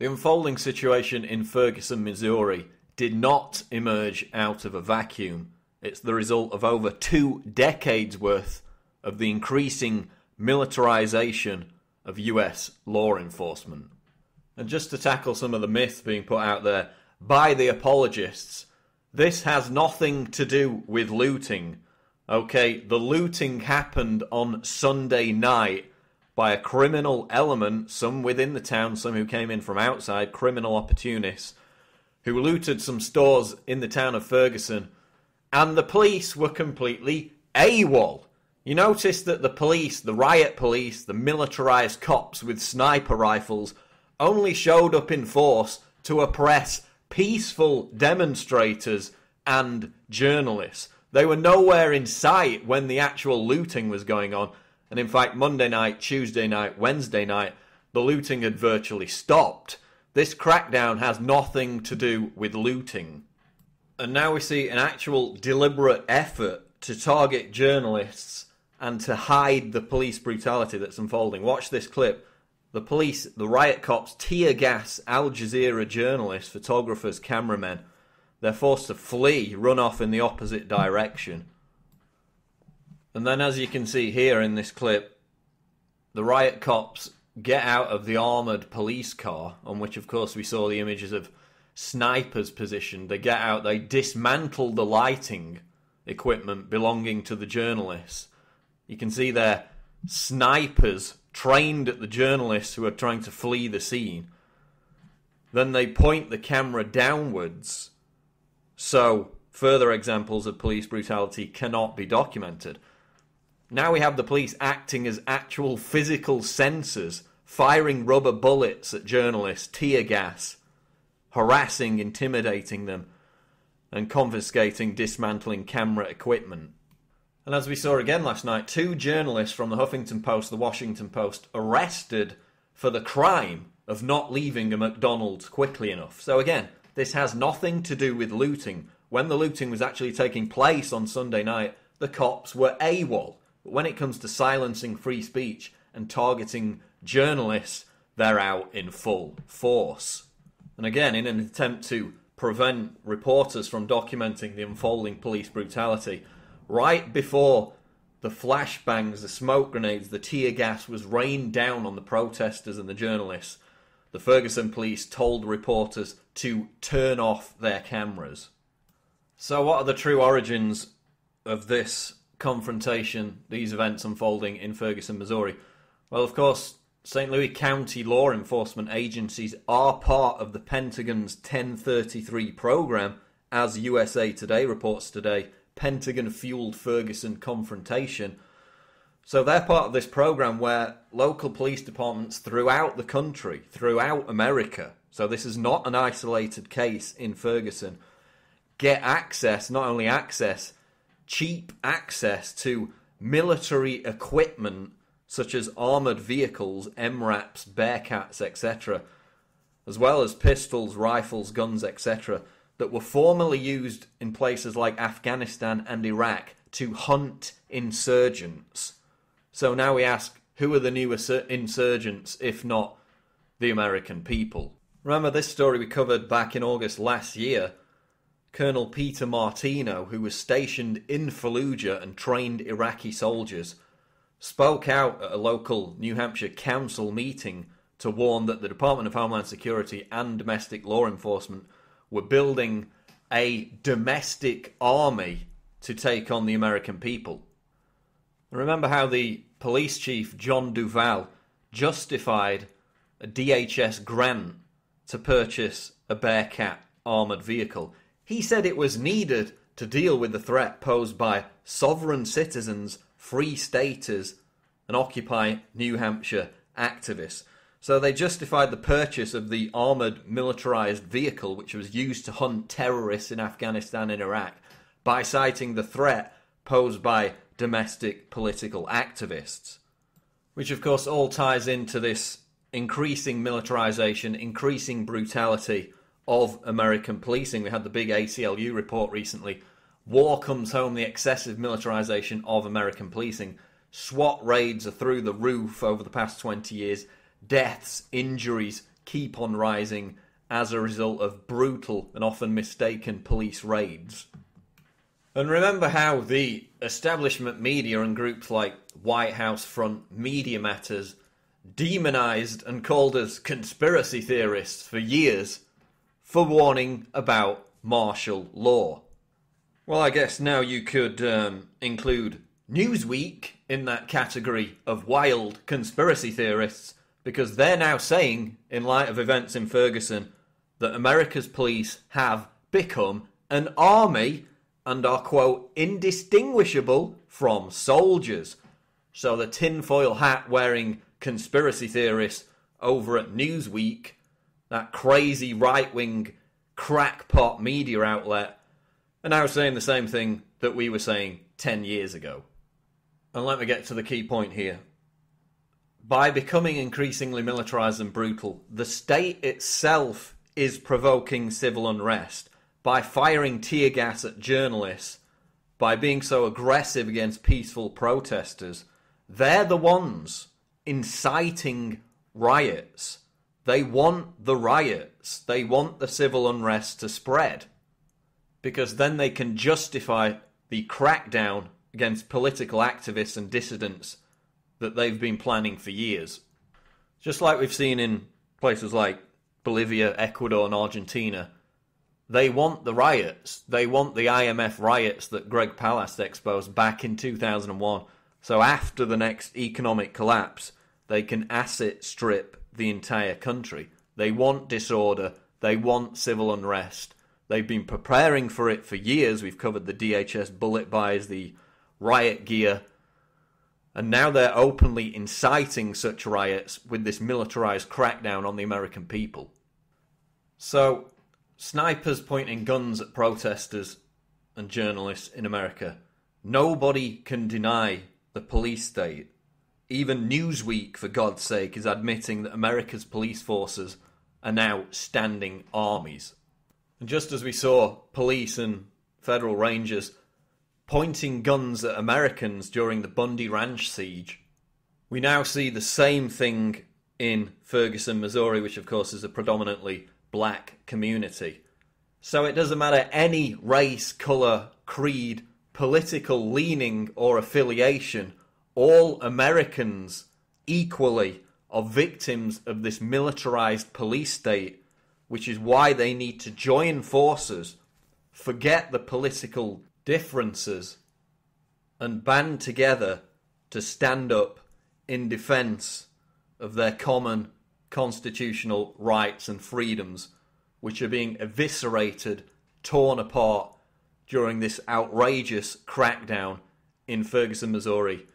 The unfolding situation in Ferguson, Missouri did not emerge out of a vacuum. It's the result of over two decades worth of the increasing militarization of US law enforcement. And just to tackle some of the myths being put out there by the apologists, this has nothing to do with looting. Okay, the looting happened on Sunday night by a criminal element, some within the town, some who came in from outside, criminal opportunists, who looted some stores in the town of Ferguson, and the police were completely AWOL. You notice that the police, the riot police, the militarized cops with sniper rifles, only showed up in force to oppress peaceful demonstrators and journalists. They were nowhere in sight when the actual looting was going on. And in fact, Monday night, Tuesday night, Wednesday night, the looting had virtually stopped. This crackdown has nothing to do with looting. And now we see an actual deliberate effort to target journalists and to hide the police brutality that's unfolding. Watch this clip. The police, the riot cops, tear gas Al Jazeera journalists, photographers, cameramen. They're forced to flee, run off in the opposite direction. And then, as you can see here in this clip, the riot cops get out of the armoured police car, on which, of course, we saw the images of snipers positioned. They get out, they dismantle the lighting equipment belonging to the journalists. You can see there snipers trained at the journalists who are trying to flee the scene. Then they point the camera downwards, so further examples of police brutality cannot be documented. Now we have the police acting as actual physical censors, firing rubber bullets at journalists, tear gas, harassing, intimidating them, and confiscating, dismantling camera equipment. And as we saw again last night, two journalists from the Huffington Post, the Washington Post, arrested for the crime of not leaving a McDonald's quickly enough. So again, this has nothing to do with looting. When the looting was actually taking place on Sunday night, the cops were AWOL. But when it comes to silencing free speech and targeting journalists, they're out in full force. And again, in an attempt to prevent reporters from documenting the unfolding police brutality, right before the flashbangs, the smoke grenades, the tear gas was rained down on the protesters and the journalists, the Ferguson police told reporters to turn off their cameras. So, what are the true origins of this confrontation, these events unfolding in Ferguson, Missouri? Well, of course, St. Louis County law enforcement agencies are part of the Pentagon's 1033 program, as USA Today reports today. Pentagon fueled Ferguson confrontation. So they're part of this program where local police departments throughout the country, throughout America, so this is not an isolated case in Ferguson, get access, not only access, cheap access to military equipment such as armoured vehicles, MRAPs, Bearcats, etc., as well as pistols, rifles, guns, etc., that were formerly used in places like Afghanistan and Iraq to hunt insurgents. So now we ask who are the new insurgents if not the American people? Remember this story we covered back in August last year? Colonel Peter Martino, who was stationed in Fallujah and trained Iraqi soldiers, spoke out at a local New Hampshire council meeting to warn that the Department of Homeland Security and domestic law enforcement were building a domestic army to take on the American people. Remember how the police chief, John Duval, justified a DHS grant to purchase a Bearcat armoured vehicle. He said it was needed to deal with the threat posed by sovereign citizens, free staters, and Occupy New Hampshire activists. So they justified the purchase of the armoured militarised vehicle which was used to hunt terrorists in Afghanistan and Iraq by citing the threat posed by domestic political activists. Which, of course, all ties into this increasing militarisation, increasing brutality of American policing. We had the big ACLU report recently. War comes home, the excessive militarization of American policing. SWAT raids are through the roof over the past 20 years deaths, injuries, keep on rising as a result of brutal and often mistaken police raids. And remember how the establishment media and groups like White House Front Media Matters demonized and called us conspiracy theorists for years for warning about martial law. Well, I guess now you could um, include Newsweek in that category of wild conspiracy theorists because they're now saying, in light of events in Ferguson, that America's police have become an army and are, quote, indistinguishable from soldiers. So the tinfoil hat wearing conspiracy theorists over at Newsweek, that crazy right wing crackpot media outlet, are now saying the same thing that we were saying 10 years ago. And let me get to the key point here. By becoming increasingly militarized and brutal, the state itself is provoking civil unrest. By firing tear gas at journalists, by being so aggressive against peaceful protesters, they're the ones inciting riots. They want the riots. They want the civil unrest to spread. Because then they can justify the crackdown against political activists and dissidents that they've been planning for years. Just like we've seen in places like Bolivia, Ecuador, and Argentina, they want the riots. They want the IMF riots that Greg Palast exposed back in 2001 so after the next economic collapse, they can asset strip the entire country. They want disorder, they want civil unrest. They've been preparing for it for years. We've covered the DHS bullet buys, the riot gear, and now they're openly inciting such riots with this militarized crackdown on the American people. So, snipers pointing guns at protesters and journalists in America. Nobody can deny the police state. Even Newsweek, for God's sake, is admitting that America's police forces are now standing armies. And just as we saw police and federal rangers pointing guns at Americans during the Bundy Ranch siege, we now see the same thing in Ferguson, Missouri, which of course is a predominantly black community. So it doesn't matter any race, colour, creed, political leaning or affiliation, all Americans equally are victims of this militarized police state, which is why they need to join forces, forget the political differences, and band together to stand up in defense of their common constitutional rights and freedoms, which are being eviscerated, torn apart, during this outrageous crackdown in Ferguson, Missouri,